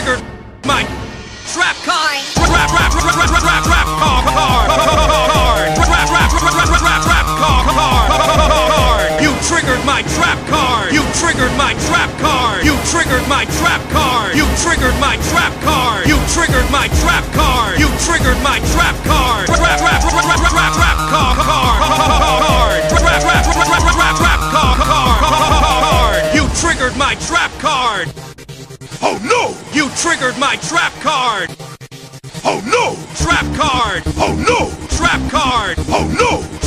triggered my trap card. Trap, trap, trap, trap, trap, trap, trap. Trap, trap, trap, trap, trap, trap, trap card. You triggered my trap card. You triggered my trap card. You triggered my trap card. You triggered my trap card. You triggered my trap card. You triggered my trap card. Trap, trap, trap, trap, trap, trap, trap card. Trap, trap, trap, trap, trap, trap card. You triggered my trap card. Oh no! You triggered my trap card! Oh no! Trap card! Oh no! Trap card! Oh no!